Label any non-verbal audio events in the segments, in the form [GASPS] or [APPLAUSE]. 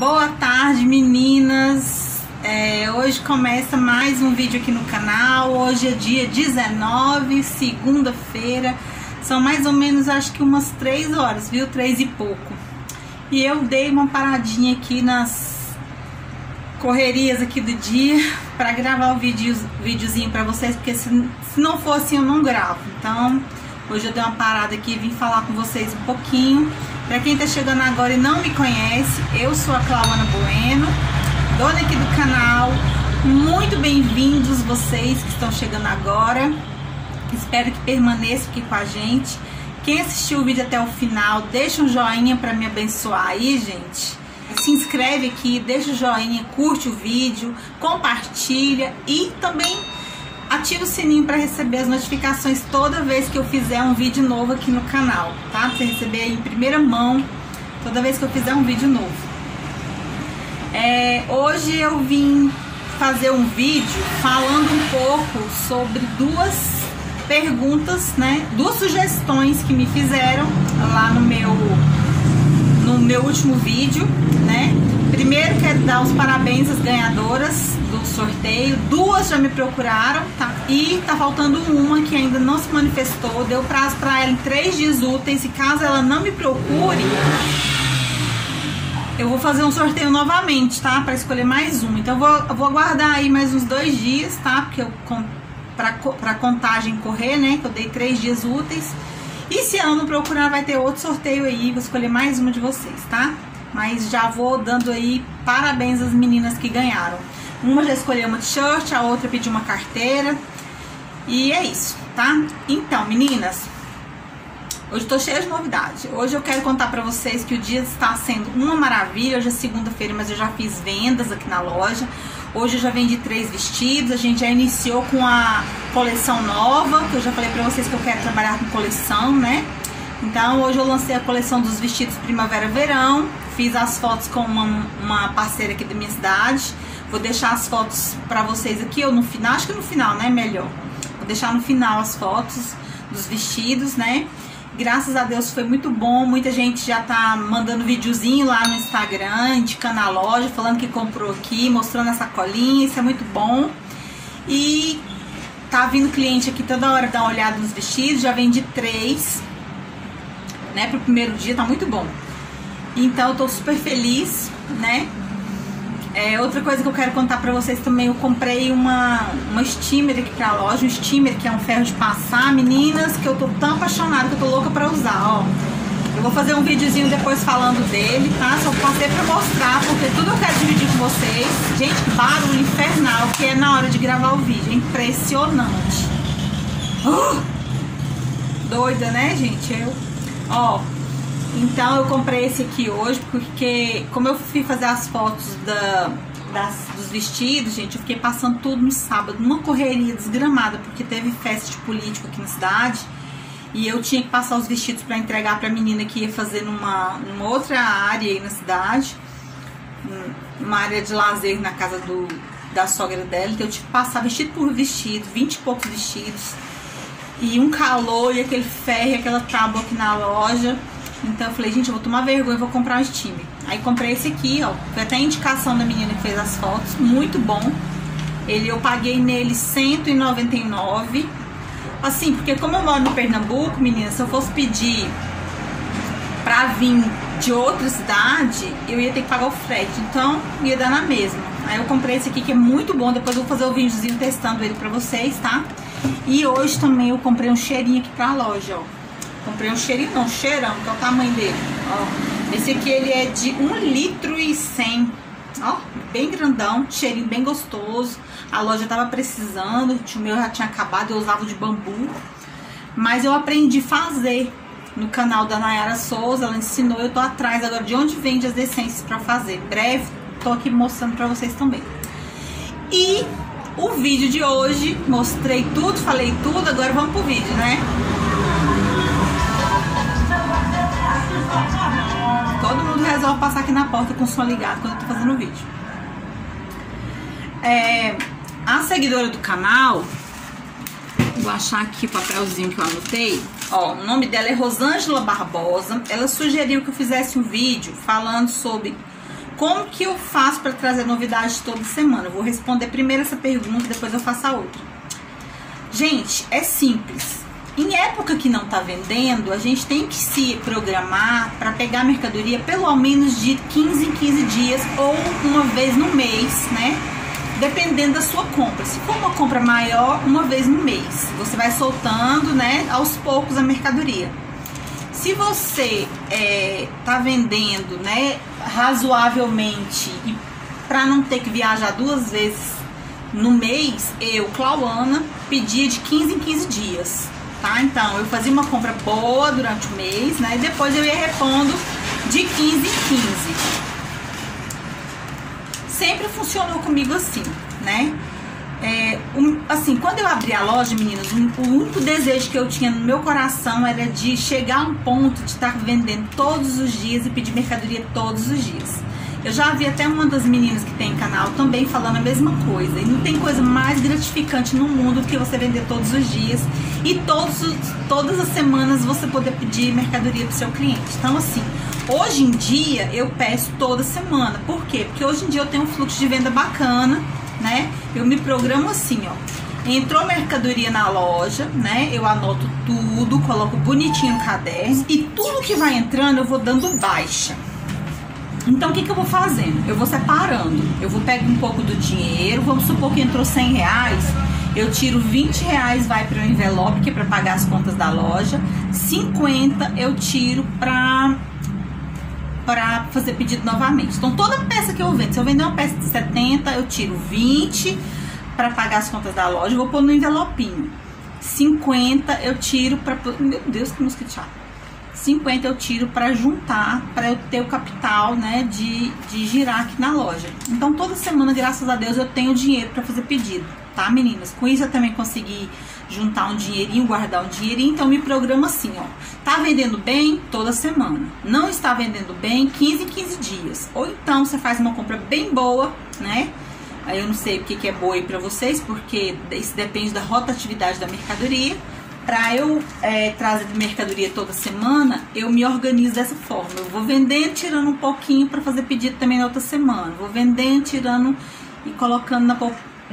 Boa tarde, meninas. É, hoje começa mais um vídeo aqui no canal. Hoje é dia 19, segunda-feira. São mais ou menos, acho que umas 3 horas, viu? 3 e pouco. E eu dei uma paradinha aqui nas correrias aqui do dia para gravar o vídeo, videozinho para vocês, porque se, se não fosse eu não gravo. Então, hoje eu dei uma parada aqui e vim falar com vocês um pouquinho para quem está chegando agora e não me conhece, eu sou a Clauana Bueno, dona aqui do canal. Muito bem-vindos vocês que estão chegando agora. Espero que permaneçam aqui com a gente. Quem assistiu o vídeo até o final, deixa um joinha para me abençoar aí, gente. Se inscreve aqui, deixa o joinha, curte o vídeo, compartilha e também ativa o sininho para receber as notificações toda vez que eu fizer um vídeo novo aqui no canal, tá? Pra você receber aí em primeira mão toda vez que eu fizer um vídeo novo. É, hoje eu vim fazer um vídeo falando um pouco sobre duas perguntas, né? Duas sugestões que me fizeram lá no meu no meu último vídeo, né? Primeiro quero dar os parabéns às ganhadoras do sorteio. Duas já me procuraram, tá? E tá faltando uma que ainda não se manifestou. Deu prazo para ela em três dias úteis. E caso ela não me procure, eu vou fazer um sorteio novamente, tá? Para escolher mais uma. Então eu vou, eu vou aguardar aí mais uns dois dias, tá? Porque eu para contagem correr, né? Que eu dei três dias úteis. E se ela não procurar, vai ter outro sorteio aí. Vou escolher mais uma de vocês, tá? Mas já vou dando aí parabéns às meninas que ganharam. Uma já escolheu uma t-shirt, a outra pediu uma carteira. E é isso, tá? Então, meninas, hoje tô cheia de novidade. Hoje eu quero contar pra vocês que o dia está sendo uma maravilha. Hoje é segunda-feira, mas eu já fiz vendas aqui na loja. Hoje eu já vendi três vestidos. A gente já iniciou com a coleção nova, que eu já falei pra vocês que eu quero trabalhar com coleção, né? Então hoje eu lancei a coleção dos vestidos primavera-verão. Fiz as fotos com uma, uma parceira aqui da minha cidade. Vou deixar as fotos para vocês aqui, ou no final, acho que no final, né? Melhor. Vou deixar no final as fotos dos vestidos, né? Graças a Deus foi muito bom. Muita gente já tá mandando videozinho lá no Instagram, indicando a loja, falando que comprou aqui, mostrando essa colinha. Isso é muito bom. E tá vindo cliente aqui toda hora dar uma olhada nos vestidos. Já vendi três, né? Pro primeiro dia, tá muito bom. Então eu tô super feliz, né? É, outra coisa que eu quero contar pra vocês também, eu comprei uma, uma steamer aqui pra loja, um steamer que é um ferro de passar, meninas, que eu tô tão apaixonada que eu tô louca pra usar, ó. Eu vou fazer um videozinho depois falando dele, tá? Só passei pra mostrar, porque tudo eu quero dividir com vocês. Gente, que barulho infernal que é na hora de gravar o vídeo, é impressionante. Uh! [GASPS] Doida, né, gente? Eu, ó, então eu comprei esse aqui hoje porque como eu fui fazer as fotos da, das, dos vestidos, gente, eu fiquei passando tudo no sábado, numa correria desgramada, porque teve festa de político aqui na cidade. E eu tinha que passar os vestidos para entregar para a menina que ia fazer numa, numa outra área aí na cidade, uma área de lazer na casa do, da sogra dela. Então eu tive que passar vestido por vestido, 20 e poucos vestidos. E um calor e aquele ferro, aquela tábua aqui na loja. Então eu falei, gente, eu vou tomar vergonha, vou comprar um time. Aí comprei esse aqui, ó. Foi até a indicação da menina que fez as fotos, muito bom. Ele eu paguei nele 199. Assim, porque como eu moro no Pernambuco, menina, se eu fosse pedir pra vir de outra cidade, eu ia ter que pagar o frete. Então, ia dar na mesma. Aí eu comprei esse aqui que é muito bom. Depois eu vou fazer o videozinho testando ele pra vocês, tá? E hoje também eu comprei um cheirinho aqui pra loja, ó. Comprei um cheirinho, não, cheirão, que é o tamanho dele. Ó, esse aqui ele é de 1 litro e 100. Ó, bem grandão, cheirinho bem gostoso. A loja tava precisando, o meu já tinha acabado, eu usava de bambu. Mas eu aprendi a fazer no canal da Nayara Souza, ela ensinou, eu tô atrás agora de onde vende as essências para fazer. Breve, tô aqui mostrando para vocês também. E o vídeo de hoje, mostrei tudo, falei tudo, agora vamos pro vídeo, né? Passar aqui na porta com o som ligado quando eu tô fazendo o vídeo. É, a seguidora do canal, vou achar aqui o papelzinho que eu anotei. Ó, o nome dela é Rosângela Barbosa. Ela sugeriu que eu fizesse um vídeo falando sobre Como que eu faço para trazer novidades toda semana? Eu vou responder primeiro essa pergunta, depois eu faço a outra. Gente, é simples. Em época que não está vendendo, a gente tem que se programar para pegar mercadoria pelo menos de 15 em 15 dias ou uma vez no mês, né? Dependendo da sua compra. Se for uma compra maior, uma vez no mês. Você vai soltando, né, aos poucos a mercadoria. Se você é, tá vendendo, né, razoavelmente e para não ter que viajar duas vezes no mês, eu, Clauana, pedia de 15 em 15 dias, tá? Então, eu fazia uma compra boa durante o mês, né? E depois eu ia repondo de 15 em 15. Sempre funcionou comigo assim, né? É, um, assim, quando eu abri a loja, meninas, um, o único desejo que eu tinha no meu coração era de chegar a um ponto de estar vendendo todos os dias e pedir mercadoria todos os dias. Eu já vi até uma das meninas que tem canal também falando a mesma coisa. E não tem coisa mais gratificante no mundo do que você vender todos os dias e todos, todas as semanas você poder pedir mercadoria para o seu cliente. Então, assim, hoje em dia eu peço toda semana. Por quê? Porque hoje em dia eu tenho um fluxo de venda bacana né? Eu me programo assim, ó. Entrou mercadoria na loja, né? Eu anoto tudo, coloco bonitinho no caderno e tudo que vai entrando eu vou dando baixa. Então o que, que eu vou fazendo? Eu vou separando. Eu vou pegar um pouco do dinheiro, vamos supor que entrou 100 reais, eu tiro 20 reais, vai para o envelope, que é para pagar as contas da loja, 50 eu tiro para para fazer pedido novamente. Então, toda peça que eu vendo, se eu vender uma peça de 70, eu tiro 20 para pagar as contas da loja, vou pôr no envelopinho. 50 eu tiro para. Meu Deus, que mosquito chato. 50 eu tiro para juntar, para eu ter o capital, né, de, de girar aqui na loja. Então, toda semana, graças a Deus, eu tenho dinheiro para fazer pedido, tá, meninas? Com isso eu também consegui juntar um dinheirinho, guardar um dinheirinho, então me programa assim, ó. Tá vendendo bem toda semana. Não está vendendo bem 15 em 15 dias. Ou então você faz uma compra bem boa, né? Aí eu não sei o que, que é boa aí pra vocês, porque isso depende da rotatividade da mercadoria. Para eu é, trazer mercadoria toda semana, eu me organizo dessa forma. Eu vou vendendo, tirando um pouquinho para fazer pedido também na outra semana. Vou vendendo, tirando e colocando na,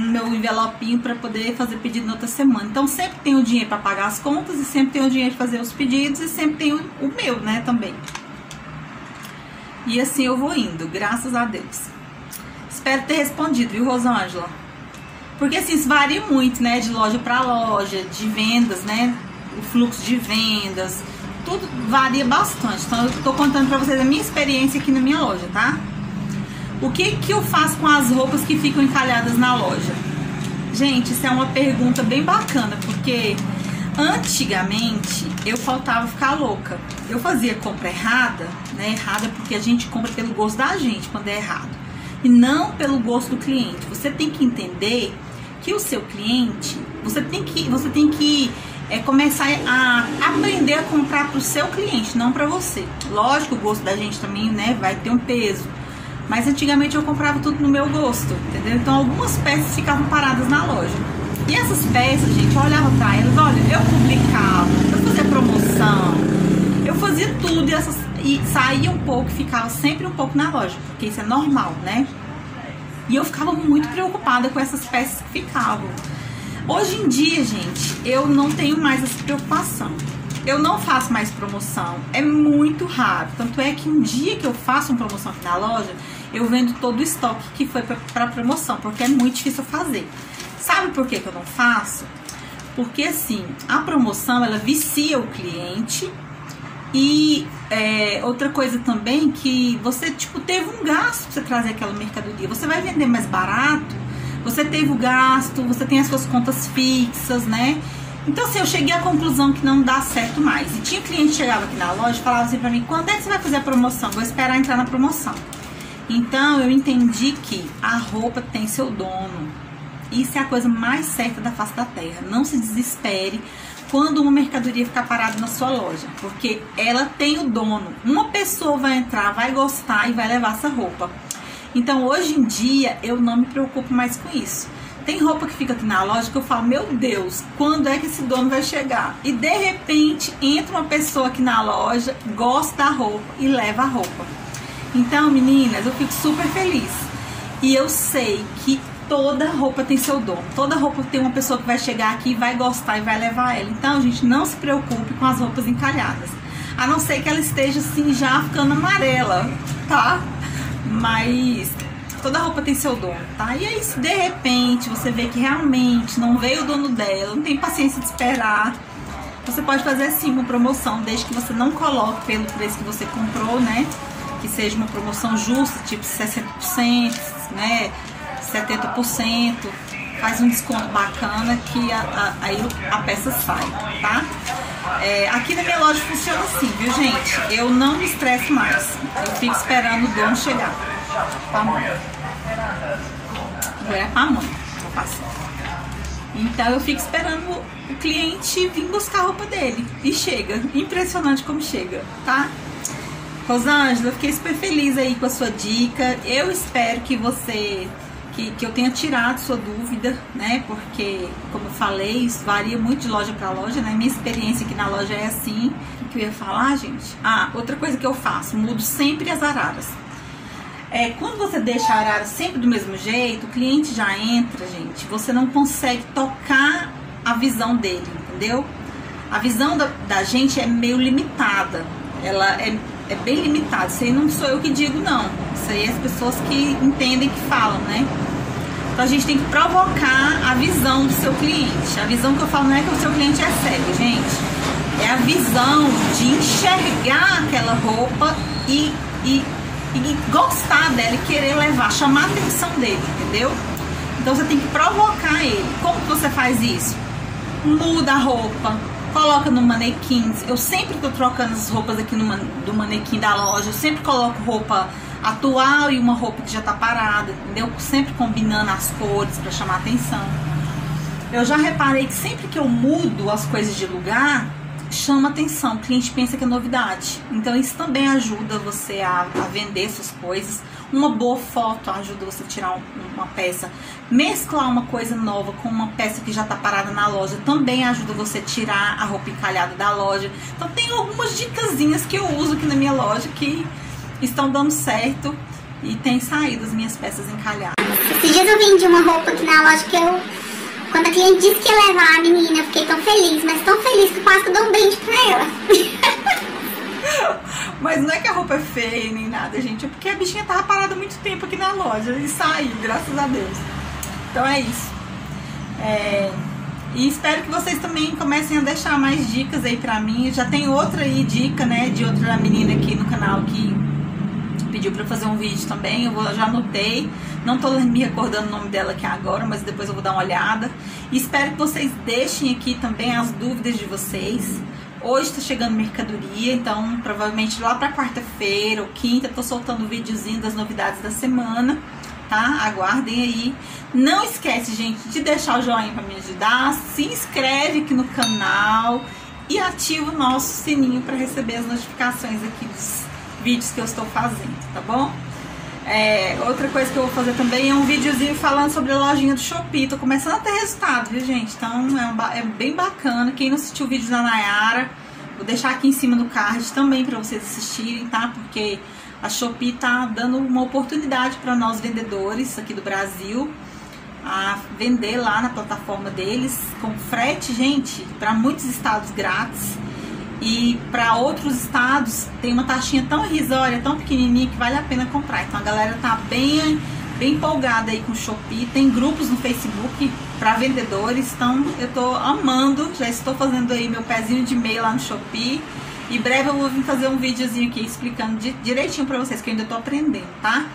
meu envelopinho para poder fazer pedido na outra semana. Então sempre tenho dinheiro para pagar as contas e sempre tenho dinheiro para fazer os pedidos e sempre tenho o meu, né, também. E assim eu vou indo, graças a Deus. Espero ter respondido, viu, Rosângela? Porque assim, isso varia muito, né, de loja para loja, de vendas, né, o fluxo de vendas, tudo varia bastante. Então eu tô contando para vocês a minha experiência aqui na minha loja, tá? O que, que eu faço com as roupas que ficam encalhadas na loja? Gente, isso é uma pergunta bem bacana, porque antigamente eu faltava ficar louca. Eu fazia compra errada, né? Errada porque a gente compra pelo gosto da gente quando é errado. E não pelo gosto do cliente. Você tem que entender que o seu cliente, você tem que, você tem que é, começar a aprender a comprar para o seu cliente, não para você. Lógico, o gosto da gente também, né, vai ter um peso. Mas antigamente eu comprava tudo no meu gosto, entendeu? Então algumas peças ficavam paradas na loja. E essas peças, gente, eu olhava pra elas, olha, eu publicava, eu fazia promoção, eu fazia tudo e, essas, e saía um pouco, ficava sempre um pouco na loja, porque isso é normal, né? E eu ficava muito preocupada com essas peças que ficavam. Hoje em dia, gente, eu não tenho mais essa preocupação. Eu não faço mais promoção, é muito raro. Tanto é que um dia que eu faço uma promoção aqui na loja, eu vendo todo o estoque que foi para promoção, porque é muito difícil fazer. Sabe por que, que eu não faço? Porque assim, a promoção ela vicia o cliente e é, outra coisa também que você tipo teve um gasto para você trazer aquela mercadoria. Você vai vender mais barato, você teve o gasto, você tem as suas contas fixas, né? Então, assim, eu cheguei à conclusão que não dá certo mais. E tinha cliente que chegava aqui na loja e falava assim pra mim: quando é que você vai fazer a promoção? Vou esperar entrar na promoção. Então, eu entendi que a roupa tem seu dono. Isso é a coisa mais certa da face da terra. Não se desespere quando uma mercadoria ficar parada na sua loja, porque ela tem o dono. Uma pessoa vai entrar, vai gostar e vai levar essa roupa. Então, hoje em dia, eu não me preocupo mais com isso. Tem roupa que fica aqui na loja que eu falo, meu Deus, quando é que esse dono vai chegar? E de repente entra uma pessoa aqui na loja, gosta da roupa e leva a roupa. Então, meninas, eu fico super feliz. E eu sei que toda roupa tem seu dom. Toda roupa tem uma pessoa que vai chegar aqui, vai gostar e vai levar ela. Então, gente, não se preocupe com as roupas encalhadas. A não ser que ela esteja assim já ficando amarela, tá? Mas toda roupa tem seu dono, tá? E aí, se de repente você vê que realmente não veio o dono dela, não tem paciência de esperar, você pode fazer assim uma promoção, desde que você não coloque pelo preço que você comprou, né? Que seja uma promoção justa, tipo 60%, né? 70%. Faz um desconto bacana que a, a, aí a peça sai, tá? É, aqui na minha loja funciona assim, viu, gente? Eu não me estresso mais. Eu fico esperando o dono chegar. Bom? Agora é mãe. Então eu fico esperando o cliente vir buscar a roupa dele. E chega. Impressionante como chega, tá? Rosângela, eu fiquei super feliz aí com a sua dica. Eu espero que você. Que, que eu tenha tirado sua dúvida, né? Porque, como eu falei, isso varia muito de loja para loja, né? Minha experiência aqui na loja é assim. O que eu ia falar, gente? Ah, outra coisa que eu faço, mudo sempre as araras. É, quando você deixa a arara sempre do mesmo jeito, o cliente já entra, gente, você não consegue tocar a visão dele, entendeu? A visão da, da gente é meio limitada, ela é, é bem limitada. Isso aí não sou eu que digo, não. Isso aí é as pessoas que entendem, que falam, né? Então a gente tem que provocar a visão do seu cliente. A visão que eu falo não é que o seu cliente é cego, gente. É a visão de enxergar aquela roupa e, e e gostar dela e querer levar, chamar a atenção dele, entendeu? Então você tem que provocar ele. Como que você faz isso? Muda a roupa, coloca no manequim. Eu sempre tô trocando as roupas aqui no do manequim da loja. Eu sempre coloco roupa atual e uma roupa que já tá parada, entendeu? Sempre combinando as cores para chamar atenção. Eu já reparei que sempre que eu mudo as coisas de lugar, chama atenção, o cliente pensa que é novidade. Então isso também ajuda você a, a vender suas coisas. Uma boa foto ajuda você a tirar um, uma peça. Mesclar uma coisa nova com uma peça que já está parada na loja também ajuda você a tirar a roupa encalhada da loja. Então tem algumas dicasinhas que eu uso aqui na minha loja que estão dando certo e tem saído as minhas peças encalhadas. Esses dias eu vendi uma roupa aqui na loja que eu quando a cliente disse que ia levar a menina, eu fiquei tão feliz, mas tão feliz que quase dou um brinde pra ela. [LAUGHS] Mas não é que a roupa é feia nem nada, gente. É porque a bichinha tava parada muito tempo aqui na loja e saiu, graças a Deus. Então é isso. É... E espero que vocês também comecem a deixar mais dicas aí pra mim. Já tem outra aí dica, né, de outra menina aqui no canal que pediu para fazer um vídeo também, eu já anotei. Não tô me recordando o nome dela aqui agora, mas depois eu vou dar uma olhada. E espero que vocês deixem aqui também as dúvidas de vocês. Hoje está chegando mercadoria, então provavelmente lá para quarta-feira ou quinta tô soltando o videozinho das novidades da semana, tá? Aguardem aí. Não esquece, gente, de deixar o joinha para me ajudar, se inscreve aqui no canal e ativa o nosso sininho para receber as notificações aqui dos vídeos que eu estou fazendo, tá bom? É, outra coisa que eu vou fazer também é um videozinho falando sobre a lojinha do Shopee. Tô começando a ter resultado, viu, gente? Então é, um, é bem bacana. Quem não assistiu o vídeo da Nayara, vou deixar aqui em cima do card também para vocês assistirem, tá? Porque a Shopee tá dando uma oportunidade para nós vendedores aqui do Brasil a vender lá na plataforma deles com frete, gente, para muitos estados grátis. E para outros estados tem uma taxinha tão irrisória, tão pequenininha que vale a pena comprar. Então a galera tá bem, bem empolgada aí com o Shopee. Tem grupos no Facebook para vendedores. Então eu tô amando, já estou fazendo aí meu pezinho de meia lá no Shopee. E breve eu vou vir fazer um videozinho aqui explicando direitinho para vocês que eu ainda tô aprendendo, tá?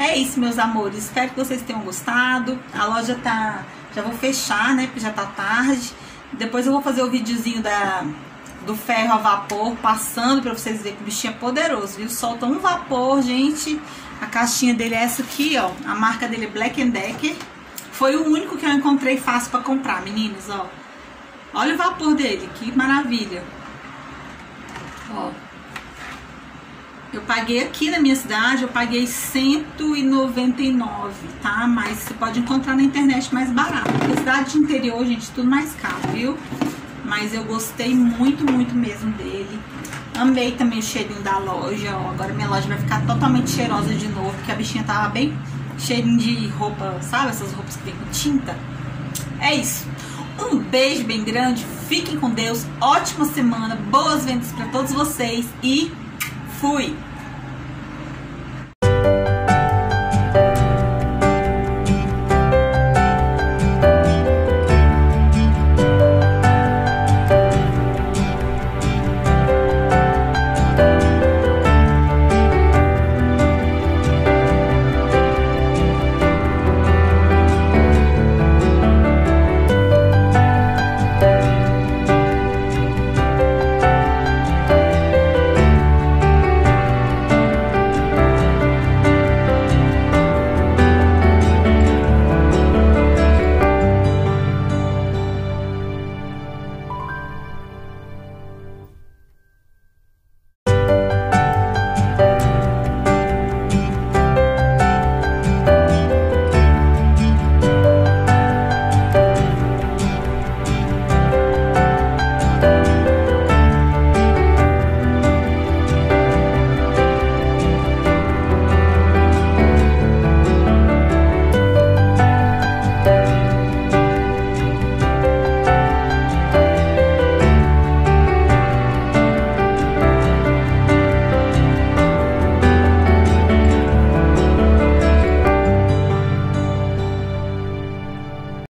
É isso, meus amores. Espero que vocês tenham gostado. A loja tá. Já vou fechar, né? Porque já tá tarde. Depois eu vou fazer o videozinho da, do ferro a vapor passando para vocês verem que o bichinho é poderoso, viu? Solta um vapor, gente. A caixinha dele é essa aqui, ó. A marca dele é Black Decker. Foi o único que eu encontrei fácil para comprar, meninos, ó. Olha o vapor dele, que maravilha. Ó. Eu paguei aqui na minha cidade, eu paguei 199, tá? Mas você pode encontrar na internet mais barato. Porque cidade de interior, gente, tudo mais caro, viu? Mas eu gostei muito, muito mesmo dele. Amei também o cheirinho da loja, ó. Agora minha loja vai ficar totalmente cheirosa de novo, porque a bichinha tava bem cheirinho de roupa, sabe? Essas roupas que tem com tinta. É isso. Um beijo bem grande, fiquem com Deus, ótima semana, boas vendas para todos vocês e fui!